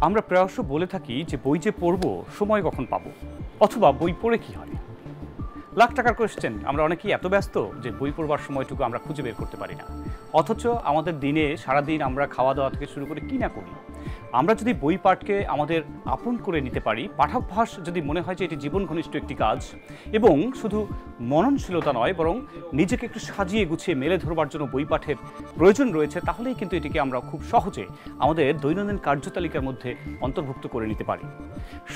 আমরা প্রায়শ বলে থাকি যে বই যে পড়ব, সময় কখন পাব? অথবা বই পড়ে কি হয় লাখ টাকার কোয়েশ্চেন আমরা অনেকেই এত ব্যস্ত যে বই পড়বার সময়টুকু আমরা খুঁজে বের করতে পারি না। অথচ আমাদের দিনে সারাদিন আমরা খাওয়া দাওয়া থেকে শুরু করে কি না করি? আমরা যদি বই পাঠকে আমাদের আপন করে নিতে পারি পাঠাভ্যাস যদি মনে হয় যে এটি জীবন ঘনিষ্ঠ একটি কাজ এবং শুধু মননশীলতা নয়, বরং নিজেকে একটু সাজিয়ে গুছিয়ে মেলে ধরবার জন্য বই পাঠের প্রয়োজন রয়েছে, তাহলেই কিন্তু এটিকে আমরা খুব সহজে আমাদের দৈনন্দিন কার্যতালিকার মধ্যে অন্তর্ভুক্ত করে নিতে পারি।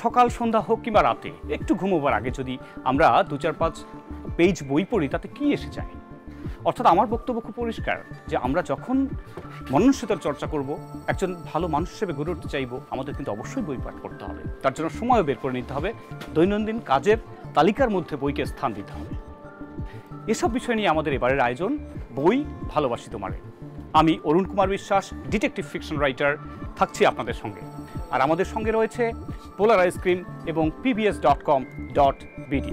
সকাল, সন্ধ্যা হোক কিংবা রাতে, একটু ঘুমোবার আগে যদি আমরা দু চার পাঁচ পেজ বই পড়ি, তাতে কি এসে যায়? অর্থাৎ আমার বক্তব্য খুব পরিষ্কার, যে আমরা যখন মননশীলতার চর্চা করব, একজন ভালো মানুষ হিসেবে গড়ে উঠতে চাইব, আমাদের কিন্তু অবশ্যই বই পাঠ করতে হবে। তার জন্য সময়ও বের করে নিতে হবে, দৈনন্দিন কাজের তালিকার মধ্যে বইকে স্থান দিতে হবে। এসব বিষয় নিয়ে আমাদের এবারের আয়োজন, বই ভালোবাসি তোমারে। আমি অরুণ কুমার বিশ্বাস, ডিটেকটিভ ফিকশন রাইটার, থাকছি আপনাদের সঙ্গে। আর আমাদের সঙ্গে রয়েছে পোলার আইসক্রিম এবং PBS dot com dot BD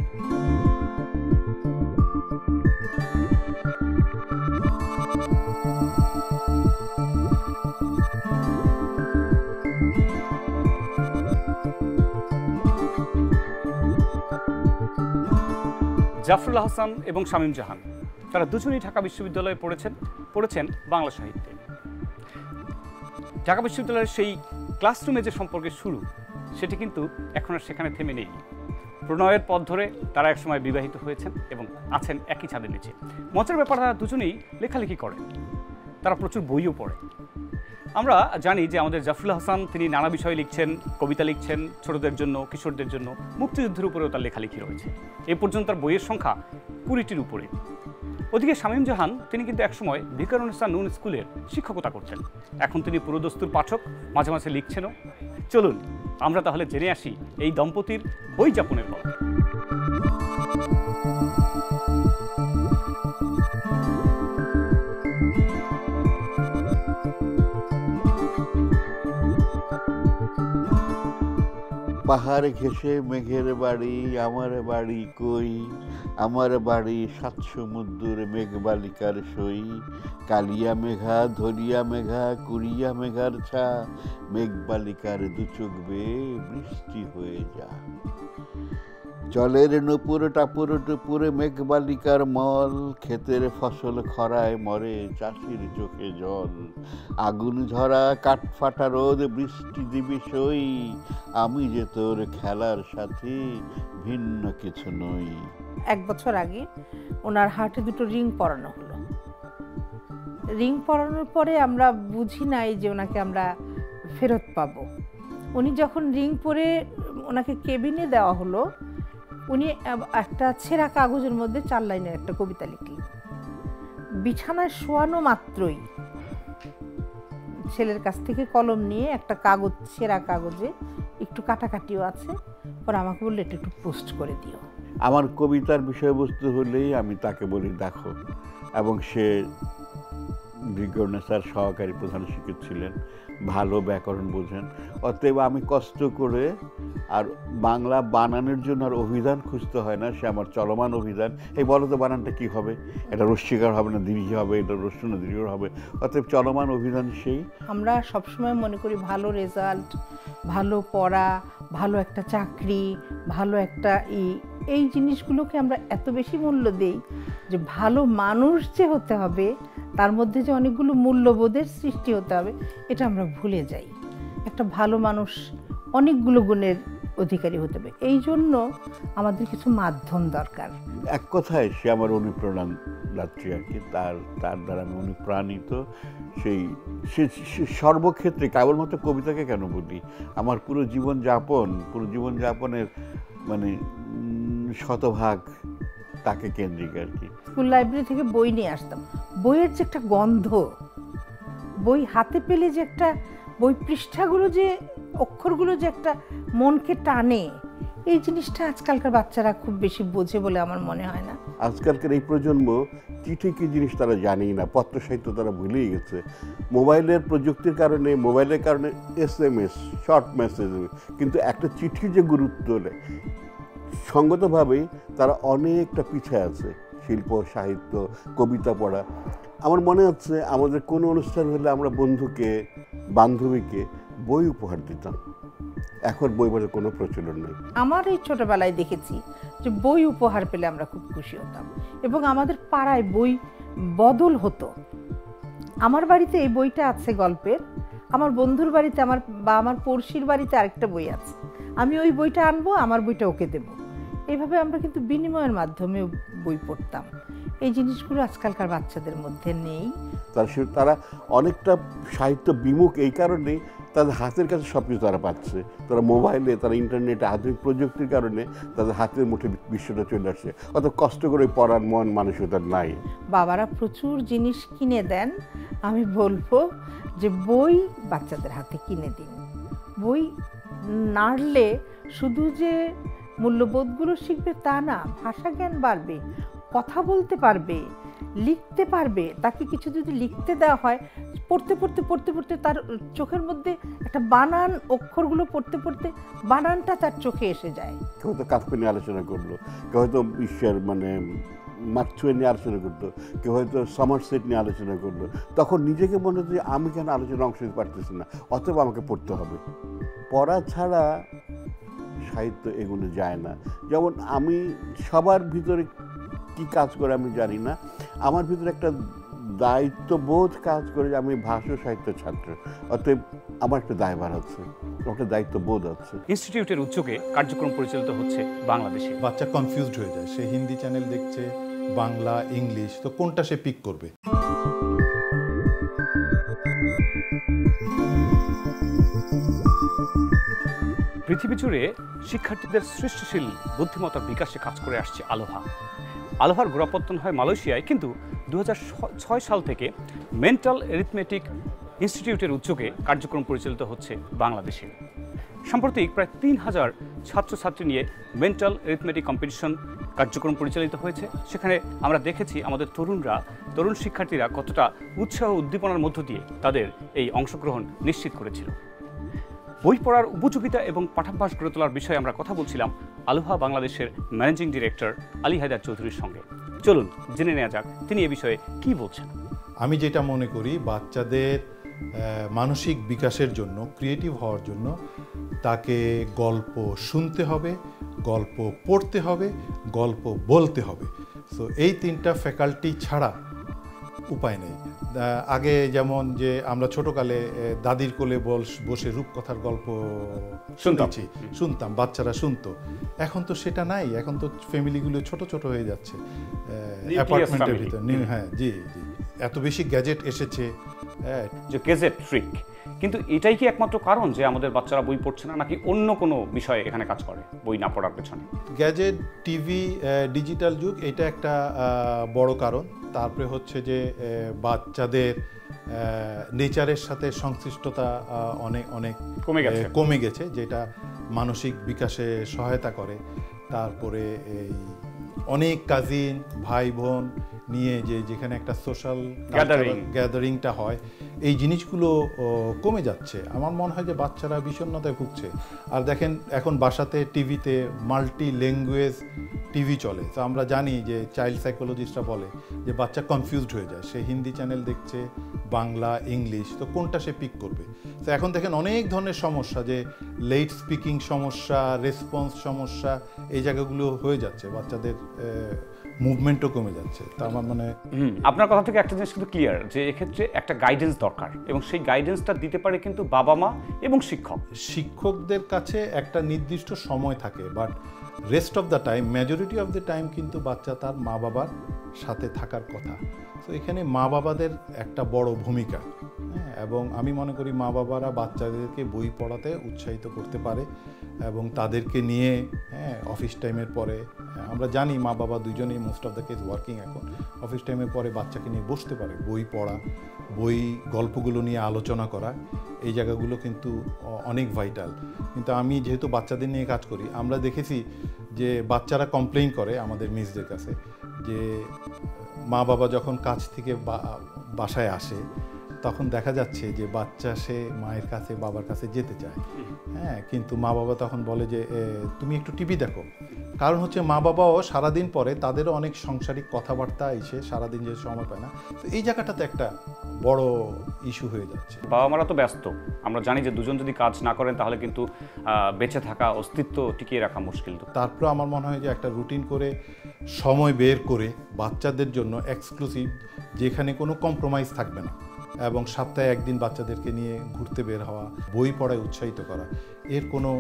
Jafrul Hasan এবং শামীম জাহান। তারা দুজনেই ঢাকা বিশ্ববিদ্যালয়ে পড়েছেন পড়েছেন বাংলা সাহিত্যে। ঢাকা বিশ্ববিদ্যালয়ের সেই ক্লাসরুমে যে সম্পর্কের শুরু, সেটি কিন্তু এখন আর সেখানে থেমে নেই। প্রণয়ের পথ ধরে তারা একসময় বিবাহিত হয়েছেন এবং আছেন একই ছাদের নিচে। মজার ব্যাপার, তারা দুজনেই লেখালেখি করেন। তারা প্রচুর বইও পড়ে আমরা জানি যে আমাদের জাফরুল হাসান, তিনি নানা বিষয়ে লিখছেন, কবিতা লিখছেন, ছোটদের জন্য, কিশোরদের জন্য। মুক্তিযুদ্ধের উপরেও তার লেখালেখি রয়েছে। এ পর্যন্ত তার বইয়ের সংখ্যা কুড়িটির উপরে। ওদিকে শামীম জাহান, তিনি কিন্তু একসময় ভিকারুনিসা নুন স্কুলের শিক্ষকতা করতেন। এখন তিনি পুরোদস্তুর পাঠক, মাঝে মাঝে লিখছেনও। চলুন, আমরা তাহলে জেনে আসি এই দম্পতির বই যাপনের গল্প। পাহাড় ঘেসে মেঘের বাড়ি, আমার বাড়ি কই? আমার বাড়ি সাত সমুদ্র মেঘবালিকার সই। কালিয়া মেঘা, ধরিয়া মেঘা, কুড়িয়া মেঘার ছা। মেঘবালিকার দু চোখ বেয়ে বৃষ্টি হয়ে যা। জলের নুপুর টাপুর টুপুর মেঘবালিকার মল, ক্ষেতের ফসল খরায় মরে চাষির চোখে জল। আগুন ঝরা কাঠফাটা রোদ, বৃষ্টি দিবি সই। আমি যে তোর খেলার সাথে, ভিন্ন কিছু নই। এক বছর আগে ওনার হাটে দুটো রিং পরানো হলো। রিং পরানোর পরে আমরা বুঝি নাই যে ওনাকে আমরা ফেরত পাবো। উনি যখন রিং পরে ওনাকে কেবিনে দেওয়া হলো উনি একটা ছেঁড়া কাগজের মধ্যে চার লাইনের একটা কবিতা লিখলেন। বিছানায় শোয়ানো মাত্রই ছেলের কাছ থেকে কলম নিয়ে একটা কাগজ, ছেঁড়া কাগজে একটু কাটাকাটিও আছে। পরে আমাকে বলল, এটা একটু পোস্ট করে দিও। আমার কবিতার বিষয়বস্তু হলেই আমি তাকে বলি, দেখো। এবং সে বিজ্ঞানের সহকারী প্রধান শিক্ষক ছিলেন, ভালো ব্যাকরণ বোঝেন। অতএব আমি কষ্ট করে আর বাংলা বানানোর জন্য আর অভিধান খুঁজতে হয় না, সে আমার চলমান অভিধান। এই বলো তো বানানটা কী হবে? এটা রস্যিকার হবে না দীর্ঘ হবে, এটা রস্য না দীর্ঘ হবে। অতএব চলমান অভিধান সেই। আমরা সবসময় মনে করি ভালো রেজাল্ট ভালো পড়া, ভালো একটা চাকরি, ভালো একটা ই। এই জিনিসগুলোকে আমরা এত বেশি মূল্য দেই যে ভালো মানুষ যে হতে হবে, তার মধ্যে যে অনেকগুলো মূল্যবোধের সৃষ্টি হতে হবে, এটা আমরা ভুলে যাই। একটা ভালো মানুষ অনেকগুলো গুণের অধিকারী হতে হবে। এই জন্য আমাদের কিছু মাধ্যম দরকার। এক কথায় সে আমার অনুপ্রেরণা দাত্রী আর কি তার তার দ্বারা আমি অনুপ্রাণিত। সেই সে সর্বক্ষেত্রে কেবলমাত্র কবিতাকে কেন বলি আমার পুরো জীবন যাপন পুরো জীবন যাপনের মানে শতভাগ তাকে কেন্দ্রিক আর কি। স্কুল লাইব্রেরি থেকে বই নিয়ে আসতাম। বইয়ের যে একটা গন্ধ বই হাতে পেলে যে একটা বই পৃষ্ঠাগুলো যে অক্ষরগুলো যে একটা মনকে টানে, এই জিনিসটা আজকালকার বাচ্চারা খুব বেশি বোঝে বলে আমার মনে হয় না। আজকালকার এই প্রজন্ম চিঠি কী জিনিস তারা জানেই না, পত্র সাহিত্য তারা ভুলেই গেছে। মোবাইলের প্রযুক্তির কারণে, মোবাইলের কারণে S M S short message, কিন্তু একটা চিঠির যে গুরুত্ব সঙ্গতভাবেই তারা অনেকটা পিছিয়ে আছে, শিল্প, সাহিত্য, কবিতা পড়া। আমার মনে হচ্ছে আমাদের কোনো অনুষ্ঠান হলে আমরা বন্ধুকে, বান্ধবীকে বই উপহার দিতাম। এখন বই বলে কোনো প্রচলন নেই। আমার এই ছোটবেলায় দেখেছি যে বই উপহার পেলে আমরা খুব খুশি হতাম এবং আমাদের পাড়ায় বই বদল হতো। আমার বাড়িতে এই বইটা আছে গল্পের। আমার বন্ধুর বাড়িতে, আমার বা আমার পড়শির বাড়িতে আরেকটা বই আছে। আমি ওই বইটা আনব, আমার বইটা ওকে দেব। এইভাবে আমরা কিন্তু বিনিময়ের মাধ্যমে বই পড়তাম। এই জিনিসগুলো আজকালকার বাচ্চাদের মধ্যে নেই। তার অনেকটা সাহিত্য বিমুখ এই কারণেই তাদের হাতের কাছে সব কিছু তারা পাচ্ছে। তারা মোবাইলে তারা ইন্টারনেটে আধুনিক প্রযুক্তির কারণে তাদের হাতের মুঠে বিশ্বটা চলে আসছে। অত কষ্ট করে পড়ার মন মানসিকতা নাই। বাবারা প্রচুর জিনিস কিনে দেন। আমি বলব যে বই বাচ্চাদের হাতে কিনে দিন। বই নাড়লে শুধু যে মূল্যবোধগুলো শিখবে তা না ভাষা জ্ঞান বাড়বে, কথা বলতে পারবে, লিখতে পারবে, তাকে কিছু যদি লিখতে দেওয়া হয়, পড়তে পড়তে পড়তে পড়তে তার চোখের মধ্যে একটা বানান অক্ষরগুলো পড়তে পড়তে বানানটা তার চোখে এসে যায়। কেউ কাফকে নিয়ে আলোচনা করল, কেউ হয়তো বিশ্বের মানে মার্কচুয়ে নিয়ে আলোচনা করতো, কেউ হয়তো সামার সেট নিয়ে আলোচনা করল, তখন নিজেকে মনে হতো যে আমি কেন আলোচনা অংশ নিতে পারতেছি না অতএব আমাকে পড়তে হবে। পড়া ছাড়া সাহিত্য এগুলো যায় না। যেমন আমি সবার ভিতরে কি কাজ করে আমি জানি না। আমার ভিতরে একটা দায়িত্ববোধ কাজ করে যে আমি ভাষা সাহিত্য ছাত্র। অতএব আমার একটা দায়ভার আছে একটা দায়িত্ববোধ আছে। ইনস্টিটিউটের উদ্যোগে কার্যক্রম পরিচালিত হচ্ছে বাংলাদেশে। বাচ্চা কনফিউজড হয়ে যায় সে হিন্দি চ্যানেল দেখছে বাংলা ইংলিশ তো কোনটা সে পিক করবে? পৃথিবী জুড়ে শিক্ষার্থীদের সৃষ্টিশীল বুদ্ধিমত্তার বিকাশে কাজ করে আসছে আলোহা। আলোহার গোড়াপত্তন হয় মালয়েশিয়ায়, কিন্তু দু সাল থেকে মেন্টাল এরিথমেটিক ইনস্টিটিউটের উদ্যোগে কার্যক্রম পরিচালিত হচ্ছে বাংলাদেশে। সাম্প্রতিক প্রায় তিন হাজার ছাত্রছাত্রী নিয়ে মেন্টাল এরিথমেটিক কম্পিটিশন কার্যক্রম পরিচালিত হয়েছে। সেখানে আমরা দেখেছি আমাদের তরুণরা, তরুণ শিক্ষার্থীরা কতটা উৎসাহ উদ্দীপনার মধ্য দিয়ে তাদের এই অংশগ্রহণ নিশ্চিত করেছিল। বই পড়ার উপযোগিতা এবং পাঠাভ্যাস গড়ে তোলার বিষয়ে আমরা কথা বলছিলাম আলোহা বাংলাদেশের ম্যানেজিং ডিরেক্টর আলী হায়দার চৌধুরীর সঙ্গে। চলুন, জেনে নেওয়া যাক, তিনি এ বিষয়ে কি বলছেন? আমি যেটা মনে করি, বাচ্চাদের মানসিক বিকাশের জন্য ক্রিয়েটিভ হওয়ার জন্য তাকে গল্প শুনতে হবে, গল্প পড়তে হবে, গল্প বলতে হবে। সো এই তিনটা ফ্যাকাল্টি ছাড়া উপায় নেই। আগে যেমন যে আমরা ছোটকালে দাদির কোলে বস- রূপকথার গল্প শুনতাম। শুনেছি শুনতাম বাচ্চারা শুনতো। এখন তো সেটা নাই এখন তো ফ্যামিলিগুলো ছোট ছোট হয়ে যাচ্ছে। অ্যাপার্টমেন্টের। ভিতর হ্যাঁ জি জি। এত বেশি গ্যাজেট এসেছে হ্যাঁ, যে গেজেট ট্রিক কিন্তু এটাই কি একমাত্র কারণ যে আমাদের বাচ্চারা বই পড়ছে না নাকি অন্য কোনো বিষয়ে এখানে কাজ করে বই না পড়ার পেছনে? গ্যাজেট টিভি ডিজিটাল যুগ এটা একটা আহ, বড় কারণ। তারপরে হচ্ছে যে বাচ্চাদের নেচারের সাথে সংশ্লিষ্টতা অনেক অনেক কমে গেছে। কমে গেছে যেটা মানসিক বিকাশে সহায়তা করে তারপরে এই অনেক কাজিন ভাই বোন নিয়ে যে যেখানে একটা সোশ্যাল. গ্যাদারিংটা হয় এই জিনিসগুলো কমে যাচ্ছে আমার মনে হয় যে বাচ্চারা বিষণ্ণতায় ভুগছে আর দেখেন এখন বাসাতে টিভিতে মাল্টি ল্যাঙ্গুয়েজ টিভি চলে। তো আমরা জানি যে চাইল্ড সাইকোলজিস্টরা বলে যে বাচ্চা কনফিউজড হয়ে যায়। সে হিন্দি চ্যানেল দেখছে বাংলা ইংলিশ তো কোনটা সে পিক করবে? তো এখন দেখেন অনেক ধরনের সমস্যা যে লেট স্পিকিং সমস্যা রেসপন্স সমস্যা এই জায়গাগুলো হয়ে যাচ্ছে। বাচ্চাদের মুভমেন্টও কমে যাচ্ছে। তা আমার মানে আপনার কথা থেকে একটা জিনিস কিন্তু ক্লিয়ার যে এক্ষেত্রে একটা গাইডেন্স দরকার এবং সেই গাইডেন্সটা দিতে পারে কিন্তু বাবা মা এবং শিক্ষক। শিক্ষকদের কাছে একটা নির্দিষ্ট সময় থাকে but rest of the time majority of the time কিন্তু বাচ্চা তার মা বাবার সাথে থাকার কথা। তো এখানে মা বাবাদের একটা বড় ভূমিকা। হ্যাঁ, এবং আমি মনে করি মা বাবারা বাচ্চাদেরকে বই পড়াতে উৎসাহিত করতে পারে এবং তাদেরকে নিয়ে হ্যাঁ অফিস টাইমের পরে হ্যাঁ, আমরা জানি মা বাবা দুজনেই most of the case working এখন। অফিস টাইমের পরে বাচ্চাকে নিয়ে বসতে পারে বই পড়া। বই, গল্পগুলো নিয়ে আলোচনা করা, এই জায়গাগুলো কিন্তু অনেক ভাইটাল কিন্তু আমি যেহেতু বাচ্চাদের নিয়ে কাজ করি, আমরা দেখেছি যে বাচ্চারা কমপ্লেইন করে আমাদের মিসদের কাছে যে, মা বাবা যখন কাজ থেকে বাসায় আসে, তখন দেখা যাচ্ছে যে বাচ্চা সে মায়ের কাছে, বাবার কাছে যেতে চায়। হ্যাঁ কিন্তু মা বাবা তখন বলে যে তুমি একটু টিভি দেখো। কারণ হচ্ছে মা বাবাও সারাদিন পরে তাদেরও অনেক সাংসারিক কথাবার্তা এসে সারাদিন যে সময় পায় না। তো এই জায়গাটাতে একটা বড় ইস্যু হয়ে যাচ্ছে। বাবা মারা তো ব্যস্ত। আমরা জানি যে দুজন যদি কাজ না করেন তাহলে কিন্তু বেঁচে থাকা অস্তিত্ব টিকিয়ে রাখা মুশকিল তো। তারপরে আমার মনে হয় যে একটা রুটিন করে সময় বের করে বাচ্চাদের জন্য এক্সক্লুসিভ যেখানে কোনো কম্প্রোমাইজ থাকবে না। এবং সপ্তাহে একদিন বাচ্চাদেরকে নিয়ে ঘুরতে বের হওয়া, বই পড়ায় উৎসাহিত করা, এর কোনো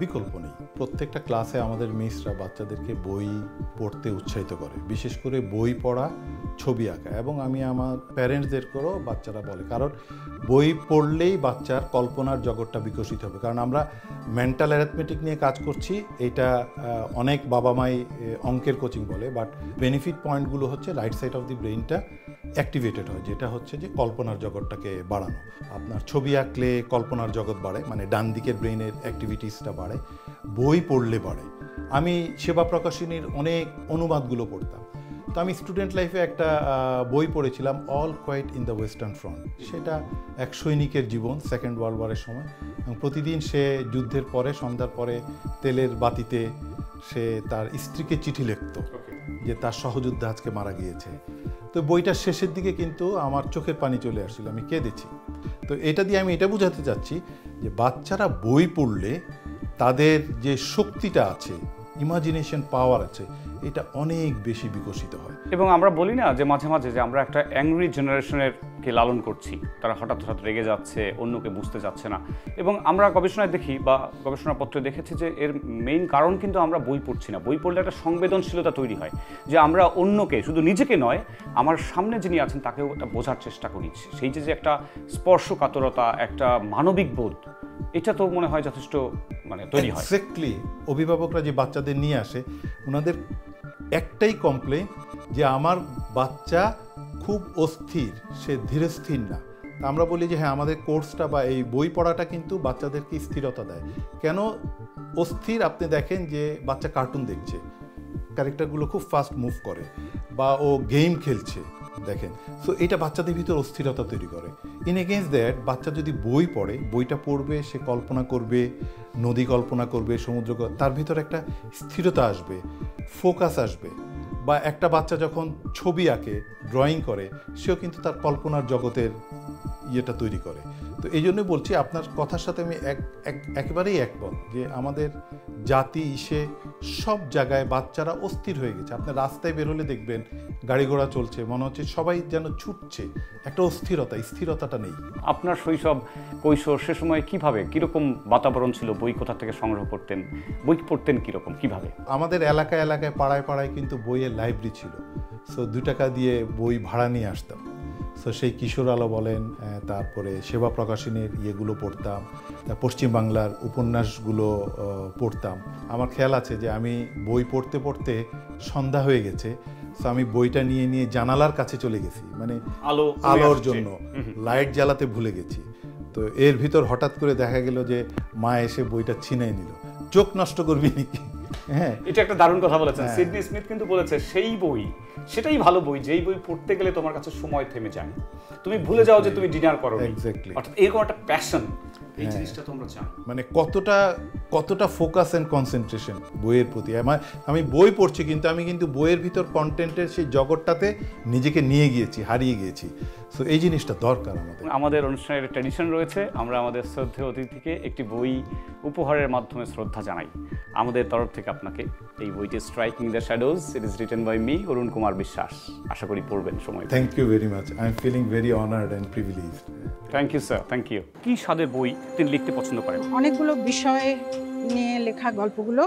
বিকল্প নেই। প্রত্যেকটা ক্লাসে আমাদের মিসরা বাচ্চাদেরকে বই পড়তে উৎসাহিত করে। বিশেষ করে বই পড়া, ছবি আঁকা এবং আমি আমার প্যারেন্টসদেরকেও বাচ্চারা বলে। কারণ বই পড়লেই বাচ্চার কল্পনার জগৎটা বিকশিত হবে। কারণ আমরা মেন্টাল অ্যারেথমেটিক নিয়ে কাজ করছি, এটা অনেক বাবা মাই অঙ্কের কোচিং বলে বাট বেনিফিট পয়েন্টগুলো হচ্ছে রাইট সাইড অফ দি ব্রেইনটা অ্যাক্টিভেটেড হয়, যেটা হচ্ছে যে কল্পনার জগৎটাকে বাড়ানো। আপনার ছবি আঁকলে কল্পনার জগৎ বাড়ে মানে ডান দিকের ব্রেইনের অ্যাক্টিভিটিসটা বাড়ে বই পড়লে বাড়ে। আমি সেবা প্রকাশনীর অনেক অনুবাদগুলো পড়তাম। তো আমি স্টুডেন্ট লাইফে একটা বই পড়েছিলাম All Quiet in the Western Front সেটা এক সৈনিকের জীবন সেকেন্ড ওয়ার্ল্ড ওয়ারের সময়। এবং প্রতিদিন সে যুদ্ধের পরে সন্ধ্যার পরে তেলের বাতিতে সে তার স্ত্রীকে চিঠি লিখত যে তার সহযোদ্ধা আজকে মারা গিয়েছে। তো বইটার শেষের দিকে কিন্তু আমার চোখের পানি চলে আসছিল, আমি কেঁদেছি তো এটা দিয়ে আমি এটা বোঝাতে চাচ্ছি যে বাচ্চারা বই পড়লে তাদের যে শক্তিটা আছে ইমাজিনেশন পাওয়ার আছে, এটা অনেক বেশি বিকশিত হয়। এবং আমরা বলি না যে মাঝে মাঝে যে আমরা একটা অ্যাংরি জেনারেশনের কে লালন করছি, তারা হঠাৎ হঠাৎ রেগে যাচ্ছে, অন্যকে বুঝতে যাচ্ছে না। এবং আমরা গবেষণায় দেখি বা গবেষণাপত্রে দেখেছি যে এর মেইন কারণ কিন্তু আমরা বই পড়ছি না। বই পড়লে একটা সংবেদনশীলতা তৈরি হয়, যে আমরা অন্যকে, শুধু নিজেকে নয়, আমার সামনে যিনি আছেন তাকেও একটা বোঝার চেষ্টা করি। সেই যে যে একটা স্পর্শকাতরতা, একটা মানবিক বোধ এটা তো মনে হয় যথেষ্ট মানে তৈরি হয়। এক্স্যাক্টলি অভিভাবকরা যে বাচ্চাদের নিয়ে আসে, ওনাদের একটাই কমপ্লেন যে আমার বাচ্চা খুব অস্থির, সে ধীরস্থির না। তা আমরা বলি যে হ্যাঁ আমাদের কোর্সটা বা এই বই পড়াটা কিন্তু বাচ্চাদেরকে স্থিরতা দেয়। কেন অস্থির? আপনি দেখেন যে বাচ্চা কার্টুন দেখছে ক্যারেক্টারগুলো খুব ফাস্ট মুভ করে, বা ও গেম খেলছে, দেখেন। সো এটা বাচ্চাদের ভিতর অস্থিরতা তৈরি করে। ইন এগেনস্ট দ্যাট বাচ্চা যদি বই পড়ে, বইটা পড়বে, সে কল্পনা করবে, নদী কল্পনা করবে, সমুদ্র তার ভিতরে একটা স্থিরতা আসবে, ফোকাস আসবে। বা একটা বাচ্চা যখন ছবি আঁকে ড্রয়িং করে, সেও কিন্তু তার কল্পনার জগতের ইয়েটা তৈরি করে। তো এই জন্যই বলছি আপনার কথার সাথে আমি এক এক- একেবারেই একমত যে আমাদের জাতি ইসে সব জায়গায় বাচ্চারা অস্থির হয়ে গেছে। আপনি রাস্তায় বেরোলে দেখবেন গাড়ি ঘোড়া চলছে মনে হচ্ছে সবাই যেন ছুটছে। একটা অস্থিরতা স্থিরতাটা নেই। আপনার শৈশব কৈশোর সে সময় কীভাবে কীরকম বাতাবরণ ছিল? বই কোথা থেকে সংগ্রহ করতেন? বই পড়তেন কীরকম কীভাবে? আমাদের এলাকায় এলাকায় পাড়ায় পাড়ায় কিন্তু বইয়ের লাইব্রেরি ছিল। সো দু টাকা দিয়ে বই ভাড়া নিয়ে আসতাম। সো সেই কিশোর আলো বলেন তারপরে সেবা প্রকাশনীর ইয়েগুলো পড়তাম তা পশ্চিমবাংলার উপন্যাসগুলো পড়তাম। আমার খেয়াল আছে যে আমি বই পড়তে পড়তে সন্ধ্যা হয়ে গেছে তো আমি বইটা নিয়ে নিয়ে জানালার কাছে চলে গেছি মানে আলো আলোর জন্য লাইট জ্বালাতে ভুলে গেছি। তো এর ভিতর হঠাৎ করে দেখা গেল যে মা এসে বইটা ছিনাই নিল। চোখ নষ্ট করবি নাকি? এটা একটা দারুণ কথা বলেছেন। হ্যাঁ। সিডনি স্মিথ কিন্তু বলেছে সেই বই সেটাই ভালো বই যেই বই পড়তে গেলে তোমার কাছে সময় থেমে যায় তুমি ভুলে যাও যে তুমি ডিনার করো Exactly. অর্থাৎ এরকম একটা প্যাশন এই হ্যাঁ। জিনিসটা তোমরা জানো মানে কতটা কতটা ফোকাস এন্ড কনসেন্ট্রেশন বইয়ের প্রতি। আমার আমি বই পড়ছি কিন্তু আমি কিন্তু বইয়ের ভিতর কন্টেন্টের সেই জগৎটাতে নিজেকে নিয়ে গিয়েছি হারিয়ে গিয়েছি। সো এই জিনিসটা দরকার আমাদের। আমাদের অনুষ্ঠানের ট্র্যাডিশন রয়েছে। আমরা আমাদের শ্রদ্ধেয় অতিথিকে একটি বই উপহারের মাধ্যমে শ্রদ্ধা জানাই। আমাদের তরফ থেকে আপনাকে এই বইটি Striking the Shadows it is written by Mr Arun Kumar Biswas আশা করি পড়বেন সময় thank you very much I am feeling very honoured and privilege thank you sir thank you কি স্বাদের বই তিনি লিখতে পছন্দ করেন? অনেকগুলো বিষয় নিয়ে লেখা গল্পগুলো।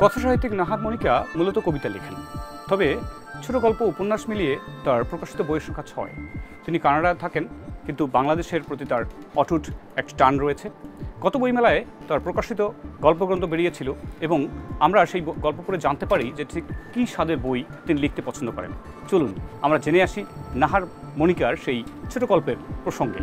কথাসাহিত্যিক নাহার মনিকা মূলত কবিতা লেখেন। তবে ছোট গল্প উপন্যাস মিলিয়ে তার প্রকাশিত বইয়ের সংখ্যা ছয়। তিনি কানাডায় থাকেন, কিন্তু বাংলাদেশের প্রতি তার অটুট এক টান রয়েছে। গত বইমেলায় তার প্রকাশিত গল্পগ্রন্থ বেরিয়েছিল এবং আমরা সেই গল্প পড়ে জানতে পারি যে ঠিক কী স্বাদের বই তিনি লিখতে পছন্দ করেন। চলুন, আমরা জেনে আসি নাহার মনিকার সেই ছোট গল্পের প্রসঙ্গে।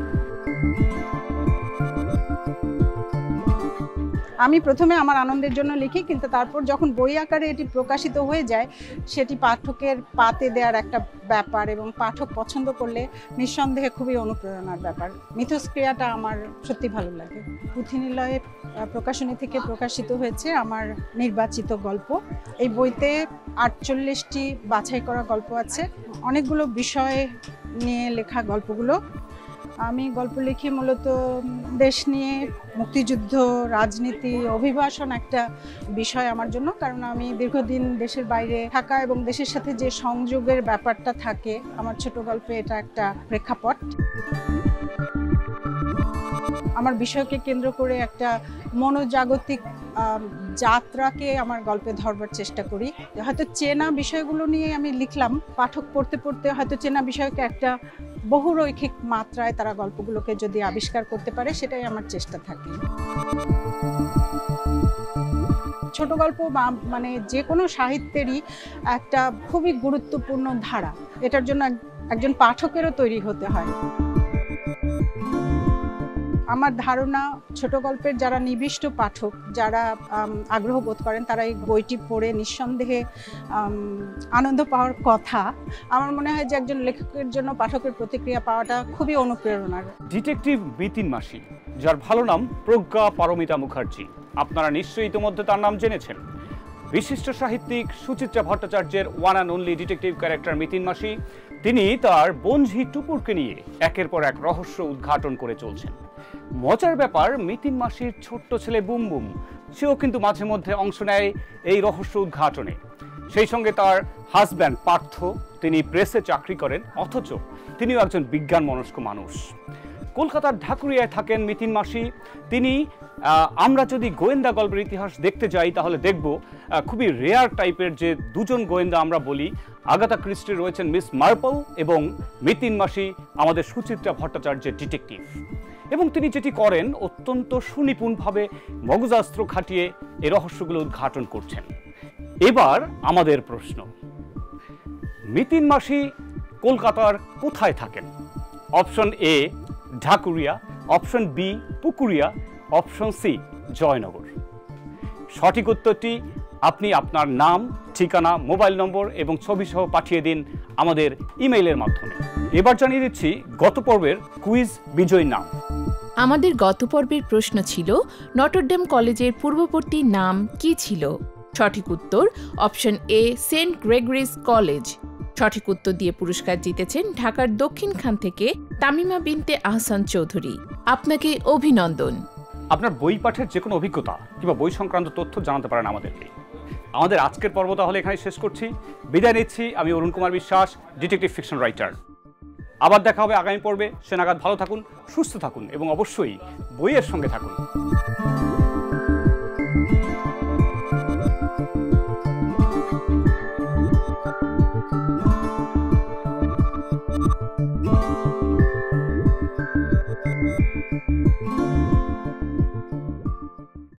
আমি প্রথমে আমার আনন্দের জন্য লিখি, কিন্তু তারপর যখন বই আকারে এটি প্রকাশিত হয়ে যায়, সেটি পাঠকের পাতে দেওয়ার একটা ব্যাপার এবং পাঠক পছন্দ করলে নিঃসন্দেহে খুবই অনুপ্রেরণার ব্যাপার। মিথস্ক্রিয়াটা আমার সত্যি ভালো লাগে। পুঁথিনিলয়ে প্রকাশনী থেকে প্রকাশিত হয়েছে আমার নির্বাচিত গল্প। এই বইতে আটচল্লিশটি বাছাই করা গল্প আছে। অনেকগুলো বিষয় নিয়ে লেখা গল্পগুলো আমি গল্প লিখি মূলত দেশ নিয়ে, মুক্তিযুদ্ধ, রাজনীতি, অভিবাসন একটা বিষয় আমার জন্য, কারণ আমি দীর্ঘদিন দেশের বাইরে থাকা এবং দেশের সাথে যে সংযোগের ব্যাপারটা থাকে, আমার ছোট গল্পে এটা একটা প্রেক্ষাপট। আমার বিষয়কে কেন্দ্র করে একটা মনোজাগতিক যাত্রাকে আমার গল্পে ধরবার চেষ্টা করি। হয়তো চেনা বিষয়গুলো নিয়ে আমি লিখলাম, পাঠক পড়তে পড়তে হয়তো চেনা বিষয়কে একটা বহুরৈখিক মাত্রায় তারা গল্পগুলোকে যদি আবিষ্কার করতে পারে, সেটাই আমার চেষ্টা থাকে। ছোট গল্প বা মানে যে কোনো সাহিত্যেরই একটা খুবই গুরুত্বপূর্ণ ধারা। এটার জন্য এক- একজন পাঠকেরও তৈরি হতে হয়। আমার ধারণা ছোট গল্পের যারা নিবিষ্ট পাঠক, যারা আগ্রহ বোধ করেন, তারা এই বইটি পড়ে নিঃসন্দেহে আনন্দ পাওয়ার কথা। আমার মনে হয় যে একজন লেখকের জন্য পাঠকের প্রতিক্রিয়া পাওয়াটা খুবই অনুপ্রেরণার। ডিটেকটিভ বিতিন মাসি, যার ভালো নাম প্রজ্ঞা পারমিতা মুখার্জি। আপনারা নিশ্চয়ই ইতিমধ্যে তার নাম জেনেছেন। বিশিষ্ট সাহিত্যিক সুচিত্রা ভট্টাচার্যের one and only detective character Mitin Mashi তিনি তার বঞ্ঝি টুপুরকে নিয়ে একের পর এক রহস্য উদ্ঘাটন করে চলছেন। মজার ব্যাপার, মিতিন মাসির ছোট্ট ছেলে বুম বুম সেও কিন্তু মাঝে মধ্যে অংশ নেয় এই রহস্য উদ্ঘাটনে। সেই সঙ্গে তার হাজব্যান্ড পার্থ, তিনি প্রেসে চাকরি করেন, অথচ তিনিও একজন বিজ্ঞান মনস্ক মানুষ। কলকাতার ঢাকুরিয়ায় থাকেন মিতিন মাসি। তিনি আমরা যদি গোয়েন্দা গল্পের ইতিহাস দেখতে যাই, তাহলে দেখব খুবই রেয়ার টাইপের যে দুজন গোয়েন্দা আমরা বলি আগাতা ক্রিস্টি রয়েছেন মিস মার্পল এবং মিতিন মাসি, আমাদের সুচিত্রা ভট্টাচার্যের ডিটেকটিভ এবং তিনি যেটি করেন, অত্যন্ত সুনিপুণভাবে মগজাস্ত্র খাটিয়ে এ রহস্যগুলো উদ্ঘাটন করছেন। এবার আমাদের প্রশ্ন। মিতিন মাসি কলকাতার কোথায় থাকেন? Option A Dhakuria option B Pukuria option C Joynagar. সঠিক উত্তরটি আপনি আপনার নাম, ঠিকানা, মোবাইল নম্বর এবং ছবি সহ পাঠিয়ে দিন আমাদের ইমেইলের মাধ্যমে। এবার জানিয়ে দিচ্ছি গত পর্বের কুইজ বিজয়ী নাম। আমাদের গত পর্বের প্রশ্ন ছিল, নটরডেম কলেজের পূর্ববর্তী নাম কি ছিল? সঠিক উত্তর option A Saint Gregory's College সঠিক উত্তর দিয়ে পুরস্কার জিতেছেন ঢাকার দক্ষিণখান থেকে তামিমা বিনতে আহসান চৌধুরী। আপনাকে অভিনন্দন। আপনার বই পাঠের যে কোনো অভিজ্ঞতা কিংবা বই সংক্রান্ত তথ্য জানাতে পারেন আমাদেরকে। আমাদের আজকের পর্ব তাহলে এখানে শেষ করছি। বিদায় নিচ্ছি, আমি অরুণ কুমার বিশ্বাস ডিটেকটিভ ফিকশন রাইটার আবার দেখা হবে আগামী পর্বে। সে নাগাদ ভালো থাকুন, সুস্থ থাকুন এবং অবশ্যই বইয়ের সঙ্গে থাকুন।